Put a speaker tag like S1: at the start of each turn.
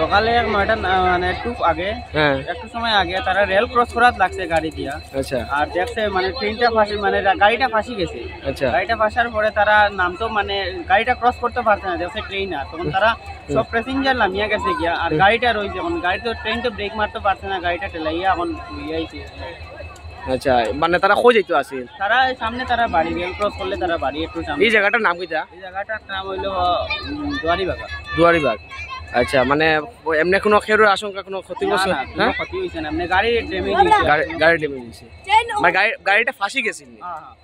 S1: সকালে এক নয়টা মানে একটু আগে
S2: হ্যাঁ।
S1: একটু সময় আগে তারা রেল ক্রস করার লাগছে গাড়ি দিয়া।
S2: আচ্ছা।
S1: আর দেখছে মানে ট্রেনটা ফাঁসি মানে গাড়িটা ফাঁসি গেছে।
S2: আচ্ছা।
S1: গাড়িটা ফাঁসার পরে তারা নাম তো মানে গাড়িটা ক্রস করতে পারছে না দেখছে ট্রেন আর। তখন তারা সব প্যাসেঞ্জার নামিয়া গেছে গিয়া। আর গাড়িটা রয়েছে এখন গাড়ি তো ট্রেন তো ব্রেক মারতে পারছে না গাড়িটা ঠেলাইয়া এখন ইয়েছে
S2: আচ্ছা মানে তারা খোঁজ যেতে আছে?
S1: তারা এই সামনে তারা বাড়ি রেল ক্রস করলে তারা বাড়ি একটু সামনে।
S2: এই জায়গাটার নাম কিটা
S1: এই জায়গাটার নাম হইল দুয়ারিবাগ
S2: দুয়ারিবাগ। আচ্ছা মানে এমনি কোনো খেরোর আশঙ্কা কোনো
S1: ক্ষতি
S2: হয়েছে
S1: না
S2: হ্যাঁ?
S1: ক্ষতি হয়েছে না। এমনি গাড়ি ড্যামেজ
S2: গাড়ি গাড়ি ড্যামেজ হয়েছে মানে গাড়ি গাড়িটা ফাঁসি গেছিল
S1: হ্যাঁ হ্যাঁ।